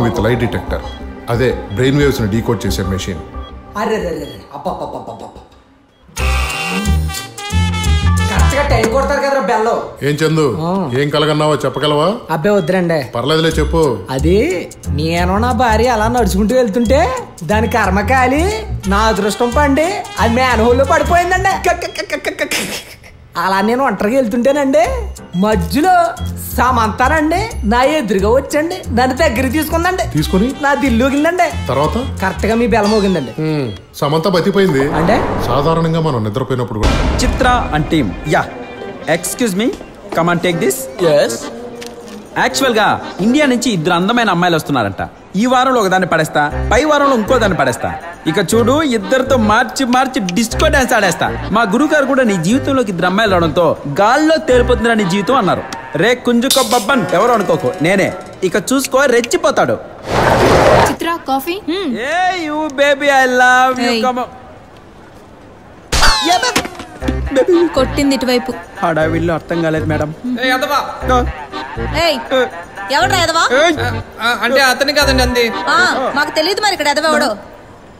With light detector అదే brain వేవ్స్ని decode చేసే మెషిన్ అరే టైం కొడతారు కదరా బెల్లం. ఏం చందు? ఏం కలగన్నావో చెప్పగలవా? అబ్బాయి వద్దురండి. పర్లేదులే చెప్పు. అది నేను నా భార్య అలా నడుచుకుంటూ వెళ్తుంటే దాని కర్మ కాలి నా అదృష్టం పండి అది మేనహోల్లో పడిపోయిందండి. అలా నేను ఒంటరిగా వెళ్తుంటేనండి మధ్యలో సమంతానండి నా ఎదురుగా వచ్చండి దాన్ని దగ్గరికి తీసుకుందండి. తీసుకొని? నా దిల్లుగిందండి తర్వాత? కరెక్ట్గా మీ బెల్ల మోగిందండి హ్మ్, సమంత బతిపోయింది అంటే? సాధారణంగా మనం నిద్రపోయినప్పుడు కూడా. Chitra and team. Yeah. Excuse me come on take this yes యాక్చువల్గా ఇండియా నుంచి ఇద్దరు అందమైన అమ్మాయిలు వస్తున్నారంట. ఈ వారంలో ఒకదాన్ని పడేస్తా పై వారంలో ఇంకో దాన్ని పడేస్తా. ఇక చూడు ఇద్దరితో మార్చి మార్చి డిస్కో డాన్స్ ఆడేస్తా. మా గురుగారు కూడా నీ జీవితంలోకి ఇద్దరు అమ్మాయిలు రావడంతో గాల్లో తేలిపోతుందిరా నీ జీవితం అన్నారు. రే కుంజుకో బబ్బన్ ఎవరు అనుకోకు నేనే. ఇక చూసుకో రెచ్చిపోతాడు. Chitra coffee? Hey you baby I love you. Come కొట్టింది ఇటువైపు. హడావిల్లో అర్థం కాలేదు మేడం. ఏయ్ ఎవడ్రా ఎదవా అంటే అతని కాదండి అంది. ఆ, మాకు తెలియదు మరి ఇక్కడ ఎదవెవడో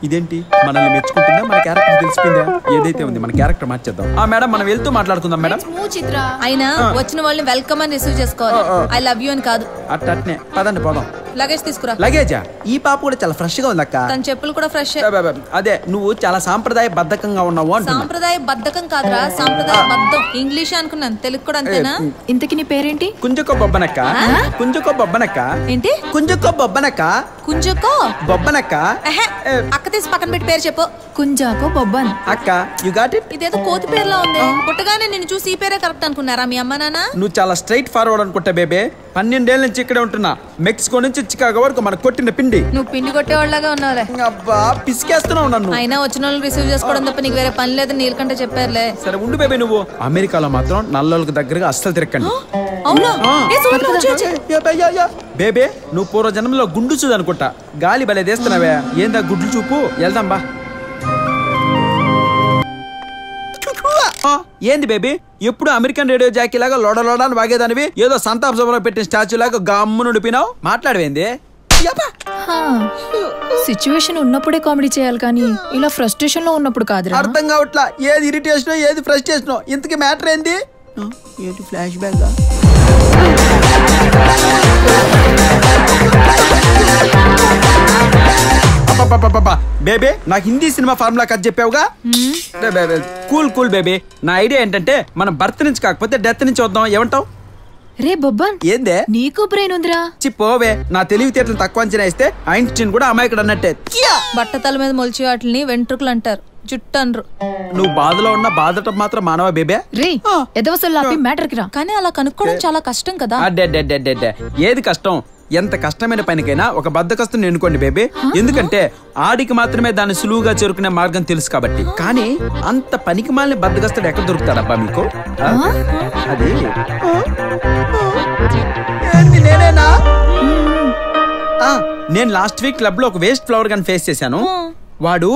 ఇదేంటి? మనల్ని మెచ్చుకుంటుందా? మన క్యారెక్టర్ తెలిసిపోయిందా? ఏదైతే ఉంది మన క్యారెక్టర్ మార్చేద్దాం. ఆ మేడం మనం వెళ్తూ మాట్లాడుకుందాం మేడం. చిత్ర అయినా వచ్చిన వాళ్ళని వెల్కమ్ అని రిసీవ్ చేసుకోవాలి. ఐ లవ్ యూ అని కాదు. అట్ట అట్నే. పదండి పోదాం. లగేజ్ తీసుకురా. లగేజా ఈ పాప కూడా చాలా ఫ్రెష్గా ఉంది అక్క తన చెప్పులు కూడా ఫ్రెష్ అదే నువ్వు చాలా సాంప్రదాయ బద్ధకంగా ఉన్నావు సాంప్రదాయ బద్ధకం కాదురా సాంప్రదాయ బద్ధం ఇంగ్లీష్ అనుకున్నాను తెలుగు కూడా అంతేనా? ఇంతకి నీ పేరేంటి? కుంజుకో బొబ్బనక్క. కుంజుకో బొబ్బనక్క. ఏంటి? కుంజుకో బొబ్బనక్క. కుంజుకో? బొబ్బనక్క. అక్క తీసి పక్కన పెట్టి పేరు చెప్పు. కుంజాకో బొబ్బన్. అక్క యు గాట్ ఇట్ ఇదేదో కోతి పేరులా ఉంది. పుట్టగానే నిన్ను చూసి ఈ పేరే కరెక్ట్ అనుకున్నారా మీ అమ్మ నాన్న? నువ్వు చాలా స్ట్రైట్ ఫార్వర్డ్ అనుకుంటా బేబే. పన్నెండేళ్ళ నుంచి ఇక్కడే ఉంటున్నా. మెక్సికో నుంచి చికాగో వరకు మన కొట్టిన పిండి. నువ్వు పిండి కొట్టేవాళ్ళగా ఉన్నావులే. అబ్బా పిసికేస్తున్నావు నన్ను. అయినా వచ్చిన వాళ్ళు రిసీవ్ చేసుకోవడం తప్ప నీకు వేరే పని లేదని నీళ్ళకంటే చెప్పారులే. సరే ఉండు బేబే నువ్వు. అమెరికాలో మాత్రం నల్లోళ్ళకి దగ్గరగా అస్సలు యా. బేబే నువ్వు పూర్వ జన్మలో గుండు చూడు అనుకుంటా. గాలి భలే తీస్తున్నావే. ఏందా గుడ్లు చూపు? వెళ్దాం బా. ఏంది బేబీ? ఎప్పుడు అమెరికన్ రేడియో జాకీ లాగా లోడ లోడ అని వాగేదానివి? ఏదో సంతాప సభలో పెట్టిన స్టాచ్యూ లాగా గమ్ము నుడిపినావు మాట్లాడవేంది. సిచ్యువేషన్ ఉన్నప్పుడే కామెడీ చేయాలి కానీ ఇలా ఫ్రస్ట్రేషన్లో ఉన్నప్పుడు కాదురా. అర్థం కావట్లా? ఏది ఇరిటేషన్ ఏది ఫ్రస్ట్రేషన్? ఇంతకి మ్యాటర్ ఏంది? ఏంటి ఫ్లాష్ బ్యాక్? బేబే నాకు హిందీ సినిమా ఫార్ములా కథ చెప్పావుగా? Cool cool baby. నా ఐడియా ఏంటంటే మనం బర్త్ నుంచి కాకపోతే డెత్ నుంచి వద్దాం. ఏమంటావు? రే బొబ్బన్ ఏందే? నీకు బ్రెయిన్ ఉందిరా. చిప్పోవే నా తెలివితేటలు తక్కువ అంచనా ఇస్తే ఐన్స్టీన్ కూడా అమాయకుడు అన్నట్టే! బట్టతల మీద మొలిచి వాటిని వెంట్రుకలు అంటారు. జుట్టు అనరు నువ్వు బాధలో ఉన్న బాధటం మాత్రం మానవ బేబే? రే ఎదవసలు మ్యాటర్కి రా. కానీ అలా కనుక్కోవడం చాలా కష్టం కదా. ఏది కష్టం? ఎంత కష్టమైన పనికైనా ఒక బద్దకస్తుని ఎన్నుకోండి బేబీ. ఎందుకంటే ఆడికి మాత్రమే దాన్ని సులువుగా చేరుకునే మార్గం తెలుసు కాబట్టి. కానీ అంత పనికి మాలిన బద్దకస్తుడు ఎక్కడ దొరుకుతాడబ్బా మీకు? అది? నేనేనా? నేను లాస్ట్ వీక్ క్లబ్లో ఒక వేస్ట్ ఫ్లవర్ గన్ ఫేస్ చేశాను. వాడు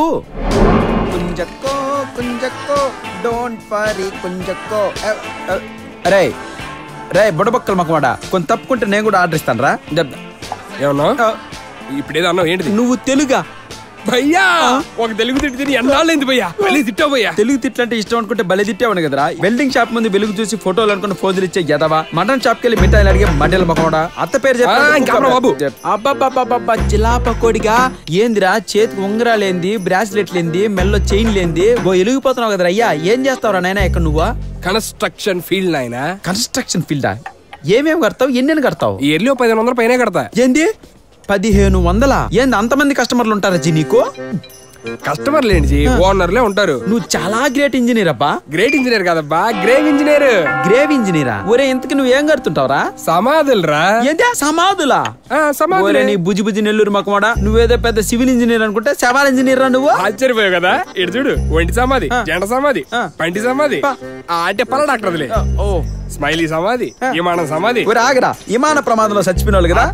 కుంజక్కో కుంజక్కో డోంట్ ఫరీ కుంజక్కో. అరే రే బుడబక్కల మకవాడ కొంత తప్పుకుంటే నేను కూడా ఆర్డర్ ఇస్తాను రా ఏమన్నా ఇప్పుడేదో అన్నావు ఏంటిది? నువ్వు తెలుగా? భయ్యా! ఒక తెలుగు తిట్టి తిని ఎన్నాళ్ళైంది భయ్యా? మళ్ళీ తిట్టావు భయ్యా. తెలుగు తిట్లంటే ఇష్టం అనుకుంటే బలి తిట్టేవాడు కదరా? వెల్డింగ్ షాప్ ముందు వెలుగు చూసి ఫోటోలు అనుకున్న ఫోజులు ఇచ్చే యదవా. మటన్ షాప్ కెళ్ళి మిఠాయిలు అడిగే మడ్డల మకవాడ అత్త పేరు అప్పుడు బాబు. అబ్బాబ్బాబ్బా జిలాప కోడిగా? ఏందిరా చేతికి ఉంగరాలేంది బ్రాస్లెట్ లేంది మెల్లో చైన్ లేంది ఓ ఎలిగిపోతున్నావు కదరా అయ్యా. ఏం చేస్తావురా నాయనా ఇక్కడ నువ్వా? కన్స్ట్రక్షన్ ఫీల్డ్ నాయన. కన్స్ట్రక్షన్ ఫీల్డా? ఏమేమి కడతావు? ఎన్నెన్ని కడతావు? ఇయర్లీ పదిహేను వందల పైన కడతా. ఏంది? పదిహేను వందల. ఏంది అంతమంది కస్టమర్లు ఉంటారా జీ నీకు కస్టమర్లు ఏంటి జీ? ఓనర్లే ఉంటారు. నువ్వు చాలా గ్రేట్ ఇంజనీర్ అబ్బా. గ్రేట్ ఇంజనీర్ కాదబ్బా గ్రేవ్ ఇంజనీర్. గ్రేవ్ ఇంజనీరా? ఒరే ఇంతకి నువ్వు ఏం కడుతుంటావురా? సమాధులు రా ఏంటా సమాధులా సమాధులే. ఒరే నీ బుజ్జి బుజ్జి నెల్లూరు మకమాడా నువ్వేదో పెద్ద సివిల్ ఇంజనీర్ అనుకుంటే శవాల్ ఇంజనీర్ రా నువ్వు? ఆశ్చర్యపోయావు కదా? ఇటు చూడు ఒంటి సమాధి జంట సమాధి పంటి సమాధి ఆ, అంటే పల డాక్టర్ అదిలే ఓ స్మైలీ సమాధి విమానం సమాధి. ఒరే ఆగరా. విమాన ప్రమాదంలో చచ్చిపోయిన వాళ్ళు కదా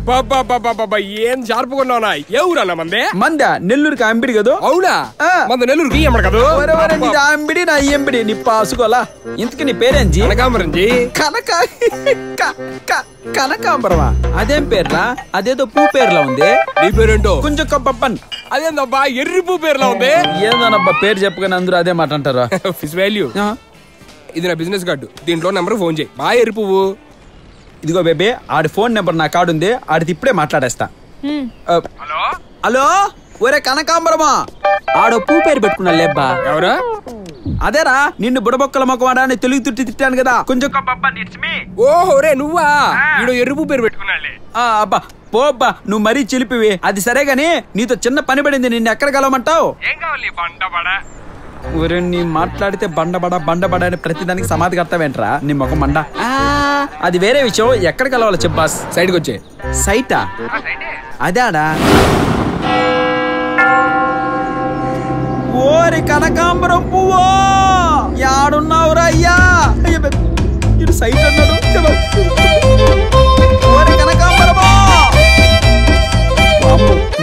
ఏం షార్పుకున్నావునా ఏ ఊరన్నా మందే? మంద? నెల్లూరుకి అంబిడి కదా? అవునా ఆ. మన నెల్లూరుకి ఎమ్మడ కదా? నీది అంబిడి నా ఎంబిడి నీ పాసుకోలా? ఇంతకి నీ పేరేంజి? కనకాంబరంజీ. కనక క- క- కనకాంబరమా? అదేం పేర్లా అదేదో పూ పేర్లా ఉంది? నీ పేరేంటో? కొంచెం పప్పన్ అదేందబ్బా? ఎర్రి పూ పేరులో ఉంది? ఏదోనబ్బా పేరు చెప్పగానే అందరూ అదే మాట అంటారా? వాల్యూ ఆ, ఇది నా బిజినెస్ కార్డు దీంట్లో నెంబర్ ఫోన్ చేయి. బాగా ఎర్రి పువ్వు. ఇదిగో బేబీ ఆడి ఫోన్ నెంబర్ నా కార్డు ఉంది. ఆడిది ఇప్పుడే మాట్లాడేస్తా. ఆ, హలో? ఒరే కనకాంబరమా? ఆడో పూ పేరు పెట్టుకున్నా లేబ్బా. ఎవరా? అదేరా నిన్ను బుడబొక్కల మొక్కవాడా అని తెలుగు తిట్టి తిట్టాను కదా. కొంచెం ఓహో రే నువ్వా? ఈడో ఎర్రి పువ్వు పేరు పెట్టుకున్నాలే ఆ, అబ్బా పోబ్బా నువ్వు మరీ చిలిపివి. అది సరే గాని నీతో చిన్న పని పడింది నిన్ను ఎక్కడ కలవమంటావు? ఏం కావాలి బండబడ? ఒరే నీ మాట్లాడితే బండబడ బండబడ అని ప్రతిదానికి సమాధి కడతావేంట్రా నీ ముఖం మండ. ఆ, అది వేరే విషయం. ఎక్కడ కలవాలి చెప్పాస్ సైడ్కి వచ్చే. సైటా అదాడా? కనకాంబరం పువ్వో! యాడున్నావురా అయ్యా? ఈడు సైట్ అన్నాడు కనకాంబరమో!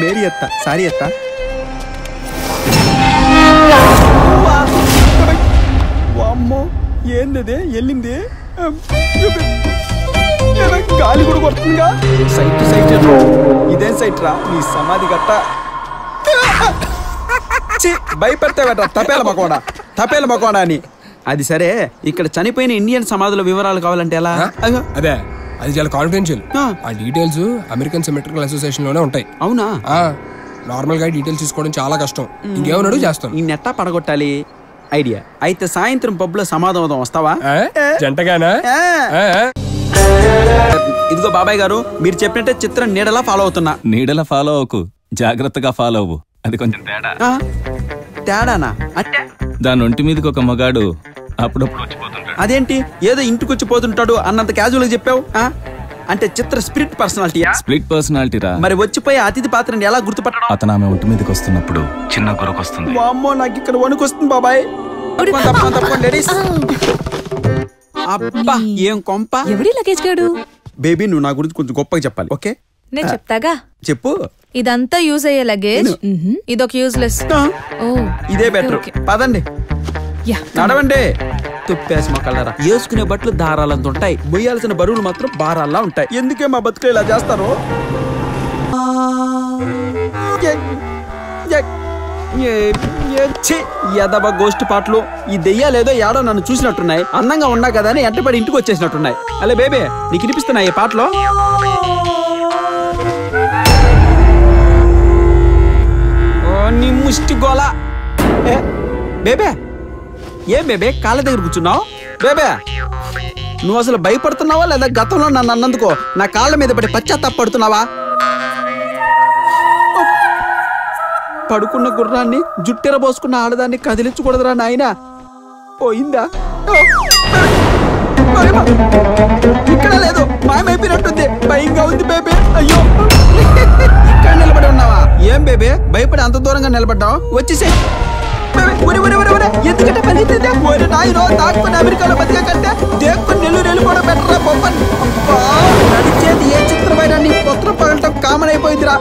మేరీ ఎత్త సారీ పువ్వా. వామ్మో ఏంది వెళ్ళింది? గాలి కూడా కొడుతుందిగా. Site site. ఇదేం సైట్ రా? నీ సమాధి గట్ట. ఛీ, భయపెడతావేట? తపేల మకోడా తపేల మకోడా అని. అది సరే. ఇక్కడ చనిపోయిన ఇండియన్ సమాధుల వివరాలు కావాలంటే ఎలా? అదే. అది చాలా కాన్ఫిడెన్షియల్ ఆ. డీటెయిల్స్ అమెరికన్ సిమెట్రికల్ అసోసియేషన్లోనే ఉంటాయి. అవునా? ఆ. నార్మల్గా డీటెయిల్స్ తీసుకోవడం చాలా కష్టం. ఇంకేమన్నాడు? చేస్తాను. ఈ నెట్టా పడగొట్టాలి? ఐడియా. అయితే సాయంత్రం పబ్లో సమాధం వస్తావా? జంటగానా. ఇదిగో బాబాయ్ గారు మీరు చెప్పినట్టే చిత్రం నీడలా ఫాలో అవుతున్నా. నీడల ఫాలో అవ్వకు జాగ్రత్తగా ఫాలో అవ్వు. అది కొంచెం తేడా. ఆ, తేడానా? అంటే? దాని ఒంటి మీదకి ఒక మగాడు అప్పుడప్పుడు వచ్చిపోతుంటాడు. అదేంటి? ఏదో ఇంటికొచ్చి పోతుంటాడు అన్నంత క్యాజువల్గా చెప్పావు ఆ? అంటే Chitra spirit personality split personality రా మరి వచ్చిపోయే అతిథి పాత్రని ఎలా గుర్తుపట్టడం? అతను ఆమె ఒంటి మీదకి వస్తున్నప్పుడు చిన్న గురకు వస్తుంది వామ్మో నాకు ఇక్కడ వణుకొస్తుంది బాబాయ్. అబ్బా. ఏం కొంప? ఎవడి లగేజ్ గాడు? బేబీ నువ్వు నా గురించి కొంచెం గొప్పగా చెప్పాలి ఓకే? నేను చెప్తాగా? చెప్పు. ఇదంతా యూజ్ అయ్యే లగేజ్ ఇదొక యూజ్లెస్ ఇదే బెటర్ ఓకే. పదండి. యా. నడవండి. తుప్పేసి మొక్కలరా వేసుకునే బట్టలు దారాలంత ఉంటాయి మొయ్యాల్సిన బరువులు మాత్రం భారాల్లా ఉంటాయి. ఎందుకే మా బతుకులు ఇలా చేస్తారు? ఎదవ గోష్టి పాటలు. ఈ దెయ్యాలేదో ఏడో నన్ను చూసినట్టున్నాయి. అందంగా ఉన్నా కదా అని ఎంటపడి ఇంటికి వచ్చేసినట్టున్నాయి. అలే బేబే నీకు వినిపిస్తున్నాయి ఈ పాటలో? ముష్టి గోల. ఏ, బేబే ఏం బేబే కాళ్ళ దగ్గర కూర్చున్నావు? బేబే నువ్వు అసలు భయపడుతున్నావా లేదా గతంలో నన్ను అన్నందుకో? నా కాళ్ళ మీద పడి పశ్చాత్తాపడుతున్నావా పడుకున్న గుర్రాన్ని జుట్టెరబోసుకున్న ఆడదాన్ని కదిలించకూడదురా నాయన. పోయిందా? ఇక్కడ లేదు. మాయమైపోయినట్టుంది భయంగా ఉంది బేబే అయ్యో. ఇక్కడ నిలబడి ఉన్నావా? ఏం బేబే భయపడి అంత దూరంగా నిలబడ్డావు? వచ్చేసే ఎందుకంటే పని అవుతుందా? ఓరి నాయనో దాక్కుని అమెరికాలో బతికే కంటే దేక్కుని నెల్లూరు వెళ్ళిపోవడం బెటరా బొమ్మన్. నడిచేది ఏ చిత్రమైన నీ పుత్రం పగలటం కామన్ అయిపోయిందిరా.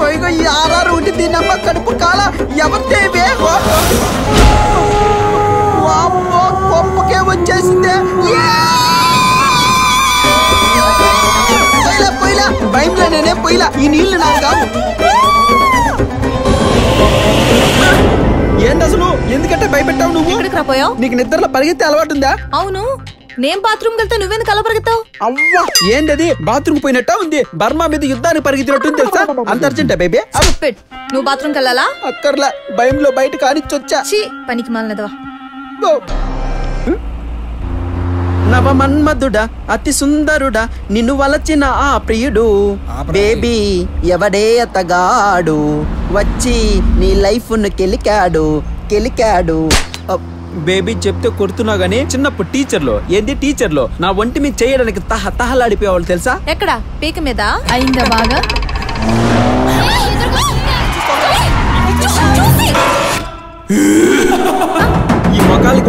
పైగా ఈ ఆరారు ఉండి దీని అమ్మ కడుపు కాల ఎవరితే వామ్మో కొంపకే వచ్చేసిందే. నేనే పోయిలా ఈ నీళ్ళు నాకు కావు ఏంటి అసలు? ఎందుకంటే భయపెట్టావు నువ్వు? ఎక్కడికి రాపోయావు నీకు నిద్రలో పరిగెత్తే అలవాటు ఉందా అవును. నేను బాత్రూమ్ వెళ్తే నువ్వెందుకు అలా పరిగెత్తావు? అవ్వా! ఏంటది బాత్రూమ్ పోయినట్ట ఉంది? బర్మా మీద యుద్ధానికి పరిగెత్తినట్టు తెలుసా? అంత అర్జెంటా బేబే? Stupid. నువ్వు బాత్రూమ్కి వెళ్ళాలా? అక్కర్లా. భయంలో బయట కానిచ్చొచ్చా? చీ పనికి మాలినదవా. నవమన్మధుడా అతి సుందరుడా నిన్ను వలచిన ఆ ప్రియుడు. బేబీ ఎవడే అతగాడు? వచ్చి నీ లైఫ్ను కెలికాడు. కెలికాడు బేబీ చెప్తే కొడుతున్నా గానీ చిన్నప్పుడు టీచర్లో ఏంది టీచర్లో? నా ఒంటి మీద చేయడానికి తహ తహలాడిపోయేవాళ్ళు తెలుసా? ఎక్కడ? పీక మీద? అయిందా బాగా?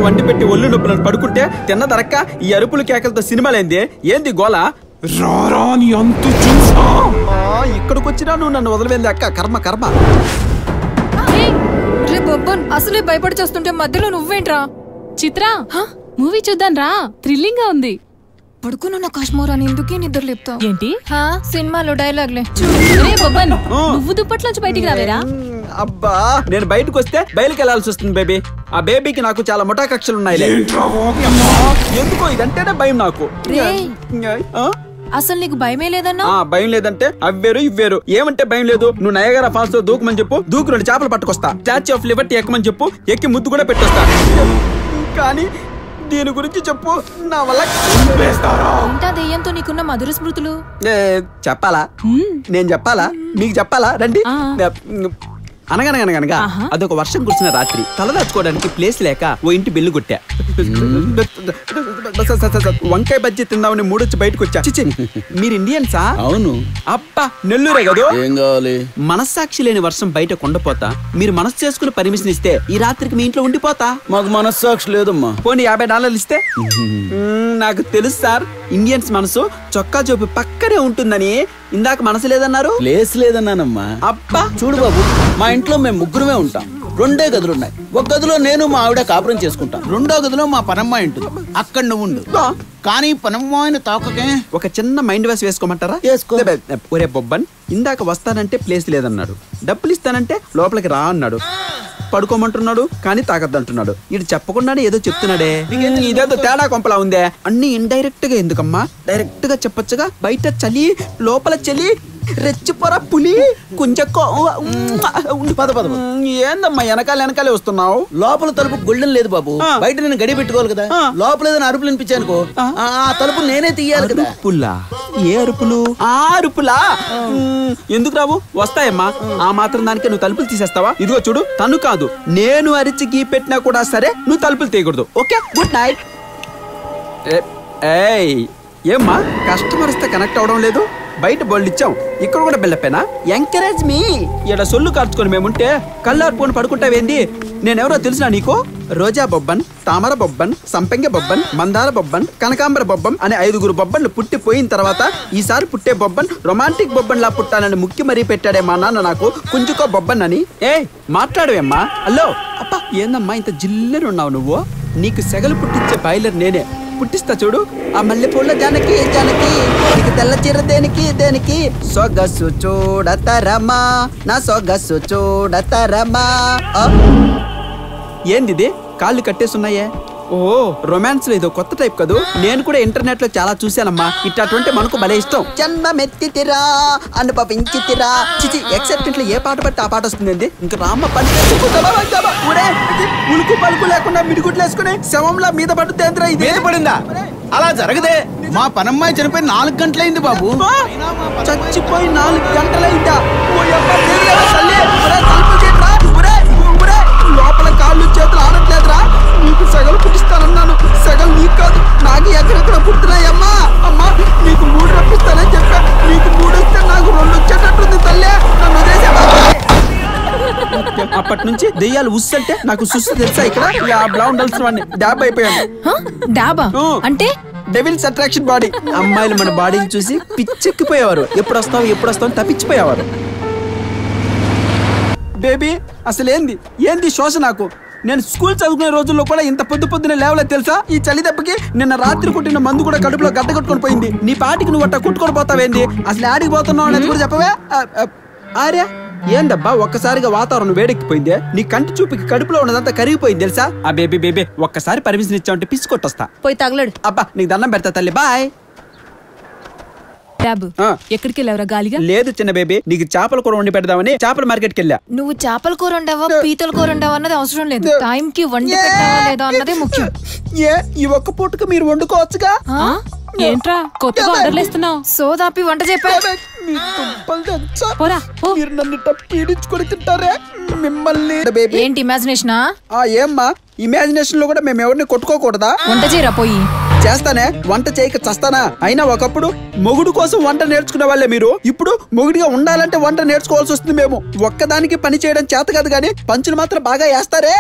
మొఖాలకి వండి పెట్టి ఒళ్ళు నొప్పులను పడుకుంటే తిన్నదరక్క ఈ అరుపులు కేకలతో సినిమాలేంది? ఏంది గోల? రారా నీ అంతు చూసా. ఇక్కడికి వచ్చినా నువ్వు నన్ను వదిలిపోయింది అక్క? కర్మ కర్మ. రే బొబ్బన్ అసలే భయపడి చేస్తుంటే మధ్యలో నువ్వేంట్రా? చిత్ర మూవీ చూద్దాం రా. థ్రిల్లింగ్గా ఉంది పడుకున్న కాశ్మోర్ అని ఎందుకే నిద్ర లేపుతావు? ఏంటి? హా సినిమాలో డైలాగ్లే రే బొబ్బన్ నువ్వు దుప్పట్లోంచి బయటికి రావేరా? అబ్బా నేను బయటకు వస్తే బయలుకి వెళ్ళాల్సి వస్తుంది బేబీ. ఆ బేబీకి నాకు చాలా ముఠా కక్షలు ఉన్నాయి ఎందుకో ఇదంటేనే భయం నాకు. ఆ? అసలు నీకు భయమే లేదన్నా? ఆ భయం లేదంటే అవ్వేరు ఇవ్వేరు. ఏమంటే భయం లేదు? నువ్వు నయగర ఫాల్స్లో దూకమని చెప్పు దూకు రెండు చేపలు పట్టుకొస్తా. స్టాచ్యూ ఆఫ్ లిబర్టీ ఎక్కమని చెప్పు ఎక్కి ముద్దు కూడా పెట్టొస్తా. కానీ దీని గురించి చెప్పు నా వల్ల ఏంటా దెయ్యంతో నీకున్న మధుర స్మృతులు? ఏ, చెప్పాలా? నేను చెప్పాలా? మీకు చెప్పాలా? రండి. ఆ. అనగనగనగనగా. అదొక వర్షం కురిసిన రాత్రి. తలదాచుకోవడానికి ప్లేస్ లేక ఓ ఇంటి బెల్లు కొట్టా. వంకాయ బజ్జీ తిందామని మూడొచ్చి బయటకు వచ్చా. చిచి మీరు ఇండియన్సా? అవును. అబ్బా నెల్లూరే కదా? ఏం కావాలి? మనస్సాక్షి లేని వర్షం బయట కొండపోతా. మీరు మనసు చేసుకుని పర్మిషన్ ఇస్తే ఈ రాత్రికి మీ ఇంట్లో ఉండిపోతా. మాకు మనస్సాక్షి లేదమ్మా. పోనీ యాభై డాలర్లు ఇస్తే? నాకు తెలుసు సార్. ఇండియన్స్ మనసు చొక్కా చూపి పక్కనే ఉంటుందని ఇందాక మనసు లేదన్నారు? ప్లేస్ లేదన్నానమ్మా. అబ్బా! చూడు బాబు మా ఇంట్లో మేము ముగ్గురమే ఉంటాం. రెండే గదులు ఉన్నాయి. ఒక గదిలో నేను మా ఆవిడ కాపురం చేసుకుంటాం. రెండో గదిలో మా పనమ్మాయి ఉంటుంది అక్కడ నువ్వు ఉండు. కానీ పనమ్మాయిని తాకకే. ఒక చిన్న మైండ్ వాష్ వేసుకోమంటారా? వేసుకో. ఒరే బొబ్బన్ ఇందాక వస్తానంటే ప్లేస్ లేదన్నాడు. డబ్బులు ఇస్తానంటే లోపలికి రా అన్నాడు. పడుకోమంటున్నాడు కానీ తాగద్దంటున్నాడు. ఇటు చెప్పకుండానే ఏదో చెప్తున్నాడే. ఇదేదో తేడా కొంపలా ఉందే. అన్ని ఇండైరెక్ట్గా ఎందుకమ్మా? డైరెక్ట్గా చెప్పొచ్చుగా? బయట చలి లోపల చలి రెచ్చిపోరా పులి కుంచెక్కో ఉండు పద పద ఏందమ్మా వెనకాల వెనకాలే వస్తున్నావు? లోపల తలుపు గొళ్ళెం లేదు బాబు. బయట నేను గడి పెట్టుకోవాలి కదా. లోపల ఏదైనా అరుపులు వినిపించానుకో ఆ. ఆ తలుపు నేనే తీయాలి కదా. అరుపులా? ఏ అరుపులు? ఆ అరుపులా? ఎందుకు రావు? వస్తాయమ్మా. ఆ. మాత్రం దానికి నువ్వు తలుపులు తీసేస్తావా? ఇదిగో చూడు తను కాదు. నేను అరిచి గీ పెట్టినా కూడా సరే నువ్వు తలుపులు తీయకూడదు. ఓకే? గుడ్ నైట్ ఏయ్ ఏమ్మా? కస్టమర్ వస్తే కనెక్ట్ అవడం లేదు. బయట బోల్డ్ ఇచ్చాం ఇక్కడ కూడా బిల్లపేనా ఎంకరేజ్ మీ. ఇక్కడ సొల్లు కార్చుకొని మేముంటే కళ్ళార్పుకొని పడుకుంటావేంది? నేనెవరో తెలుసునా నీకు? రోజా బొబ్బన్ తామర బొబ్బన్ సంపెంగ బొబ్బన్ మందార బొబ్బన్ కనకాంబర బొబ్బన్ అనే ఐదుగురు బొబ్బన్లు పుట్టిపోయిన తర్వాత ఈసారి పుట్టే బొబ్బన్ రొమాంటిక్ బొబ్బన్ లా పుట్టానని ముక్కి మరీ పెట్టాడే మా నాన్న నాకు కుంచుకో బొబ్బన్ అని ఏ మాట్లాడవేమ్మా. హలో. అప్పా ఏందమ్మా ఇంత జిల్లెను ఉన్నావు నువ్వు? నీకు సెగలు పుట్టించే బాయిలర్ నేనే. పుట్టిస్తా చూడు. ఆ మల్లెపూల జానకి జానకి నీకు తెల్ల చీర దేనికి దేనికి? సొగసు చూడతరమా? నా సొగసు చూడతరమా? ఆ? ఏంది కాళ్ళు కట్టేసున్నాయే. ఓ రొమాన్స్లో ఇదో కొత్త టైప్ కదూ? నేను కూడా ఇంటర్నెట్లో చాలా చూశానమ్మా. ఇట్లాంటి మనకు భలే ఇష్టం. జన్మమెత్తితిరా అనుభవించితిరా. చిచి ఎక్సెప్టెంట్లో ఏ పాట పట్టి ఆ పాట వస్తుంది ఇంకా రామ పని ఊరే, ఇది ఉలుకు పలుకు లేకుండా మిడిగుడ్లు వేసుకుని శవంలా మీద పడుతుంది ఇది? పడిందా? అలా జరగదే. మా పనమ్మాయి చనిపోయి నాలుగు గంటలైంది బాబు! చచ్చిపోయి నాలుగు గంటలైందా? లోపల కాళ్ళు చేతులు ఆడట్లేదురా. నీకు సెగలు పుట్టిస్తానన్నాను. సెగలు నీకు కాదు నాకు ఎక్కడెక్కడ పుడుతున్నాయమ్మా. అమ్మా నీకు మూడు రప్పిస్తానని చెప్పా. నీకు మూడు వస్తే నాకు రెండు వచ్చేటట్టుంది తల్లే. నన్ను వదిలేసావా? అప్పటి నుంచి దెయ్యాలు ఉస్సంటే నాకు సుస్సు తెలుసా ఇక్కడ? బ్లౌన్ డల్స్ వాడిని డాబ్ అయిపోయాను. హ? డాబా. అంటే? డెవిల్స్ అట్రాక్షన్ బాడీ అమ్మాయిలు మన బాడీని చూసి పిచ్చెక్కిపోయేవారు. ఎప్పుడు వస్తావు ఎప్పుడు వస్తావు అని తప్పించిపోయేవారు. బేబీ అసలు ఏంది ఏంది శోష నాకు? నేను స్కూల్ చదువుకునే రోజుల్లో కూడా ఇంత పొద్దు పొద్దునే లేవలేదు తెలుసా? ఈ చలి దెబ్బకి నిన్న రాత్రి కొట్టిన మందు కూడా కడుపులో గడ్డ కొట్టుకొని పోయింది. నీ పాటికి నువ్వు అట్ట కొట్టుకొని పోతావేంది? అసలు ఆడికి పోతున్నావు అనేది కూడా చెప్పవే? ఆర్యా? ఏందబ్బా ఒక్కసారిగా వాతావరణం వేడెక్కిపోయిందే. నీ కంటి చూపుకి కడుపులో ఉన్నదంతా కరిగిపోయింది తెలుసా? ఆ బేబీ బేబీ ఒక్కసారి పర్మిషన్ ఇచ్చావంటే పిసి కొట్టొస్తా పోయి తగలడు. అబ్బా నీకు దండం పెడతా తల్లి. బాయ్. ఆ. ఎక్కడికి వెళ్ళావురా గాలిగా? లేదు చిన్న బేబీ నీకు చేపల కూర వండి పెడదామని చేపల మార్కెట్కి వెళ్ళా నువ్వు చేపల కూర ఉండవా పీతల కూర ఉండవా అన్నది అవసరం లేదు. టైం కి వండి పెట్టావా లేదా అన్నదే ముఖ్యం. ఏ ఈ ఒక్క పూటకు మీరు వండుకోవచ్చుగా? ఆ? ఏంట్రా? కొత్తగా ఆర్డర్లు ఇస్తున్నావు. సోదాపి వంట చెప్పా మీ దుంపలు తెచ్చా. పోరా పో. మీరు నన్ను ఇట్ట పీడించుకొని తింటారే? మిమ్మల్ని బేబీ. ఏంటి ఇమాజినేషనా ఆ ఏమ్మా? ఇమాజినేషన్లో కూడా మేము ఎవరిని కొట్టుకోకూడదా? వంట చేయరా పోయి? చేస్తానే వంట చేయక చస్తానా? అయినా ఒకప్పుడు మొగుడు కోసం వంట నేర్చుకునే వాళ్ళే మీరు. ఇప్పుడు మొగుడిగా ఉండాలంటే వంట నేర్చుకోవాల్సి వస్తుంది మేము. ఒక్కదానికి పని చేయడం చేత కాదు కానీ పంచులు మాత్రం బాగా వేస్తారే.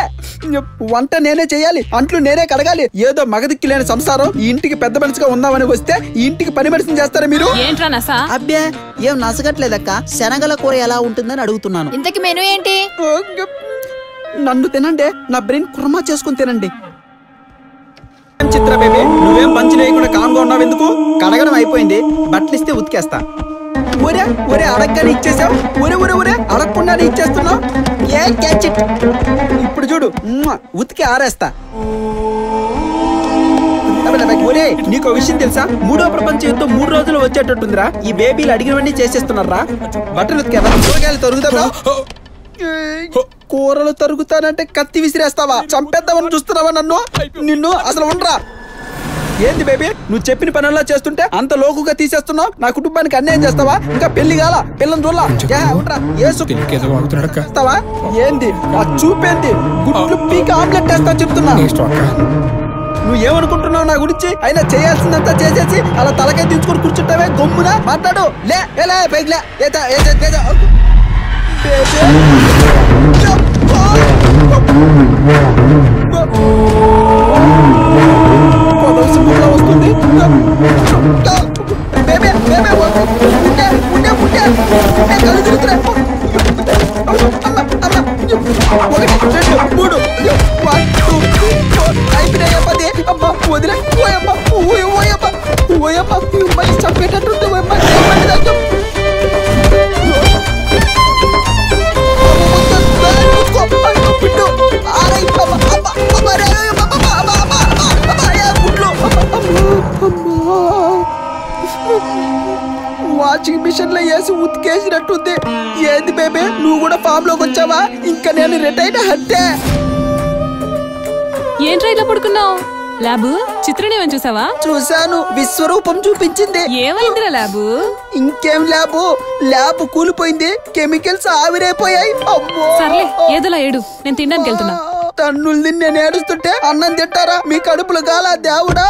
వంట నేనే చేయాలి అంట్లు నేనే కడగాలి. ఏదో మగదిక్కి లేని సంసారం ఈ ఇంటికి పెద్ద మనిషిగా ఉందామని వస్తే ఈ ఇంటికి పని మనిషిని చేస్తారా మీరు? ఏంట్రా నసా? అబ్బే ఏం నసగట్లేదక్క? శనగల కూర ఎలా ఉంటుందని అడుగుతున్నాను. ఇంతకి మెనూ ఏంటి? నన్ను తినండి నా బ్రెయిన్ కుర్మా చేసుకుని తినండి. చిత్ర బేబీ. నువ్వేం పంచి లేకుండా కామ్గా ఉన్నావు ఎందుకు? కడగడం అయిపోయింది. బట్టలు ఇస్తే ఉతికేస్తా. ఒరే ఒరే అడగగానే ఇచ్చేసావు? ఒరే ఒరే ఒరే అడగకుండానే ఇచ్చేస్తున్నావు? ఏ క్యాచ్ ఇప్పుడు చూడు ఉతికి ఆరేస్తా. ఒరే నీకు విషయం తెలుసా? మూడో ప్రపంచ యుద్ధం మూడు రోజులు వచ్చేటట్టుందిరా. ఈ బేబీలు అడిగినవన్నీ చేసేస్తున్నారా? బట్టలు ఉతికేవా? కూరగాయలు తొరుగుతారా కూరలు తరుగుతానంటే కత్తి విసిరేస్తావా చంపేద్దామని చూస్తున్నావా నన్ను నిన్ను అసలు ఉండరా ఏంది బేబీ నువ్వు చెప్పిన పనుల్లో చేస్తుంటే అంత లోకుగా తీసేస్తున్నావు నా కుటుంబానికి అన్యాయం చేస్తావా ఇంకా పెళ్ళి కాల పిల్లని చూడాల ఏదో ఆ చూపేంది గుడ్లు పీక ఆమ్లెట్ వేస్తా చెప్తున్నా నువ్వు ఏమనుకుంటున్నావు నా గురించి అయినా చేయాల్సిందంతా చేసేసి అలా తలకాయ దించుకొని కూర్చుంటావే గమ్మున మాట్లాడు లే పైకి లే వదిలే ఓయమ్మ ఓయ్ ఓయమ్మ ఓయమ్మ మళ్ళీ చంపేటట్టుంది ఓయమ్మ వాషింగ్ మిషన్లో వేసి ఉతికేసినట్టుంది. ఏంది బేబే? నువ్వు కూడా ఫామ్లోకి వచ్చావా? ఇంకా నేను రిటైర్ అంటే ఏంట్రా ఇట్లా పడుకున్నావు? ల్యాబు చిత్రం ఏమని చూసావా? చూశాను. విశ్వరూపం చూపించింది. ఏమైందిరా ల్యాబు ఇంకేం ల్యాబు ల్యాబ్ కూలిపోయింది. కెమికల్స్ ఆవిరైపోయాయి. అమ్మో! సర్లే ఏదోలా ఏడు. నేను తినడానికి వెళ్తున్నా. తన్నులు తిని నేను ఏడుస్తుంటే అన్నం తింటారా? మీ కడుపులు గాల దేవుడా?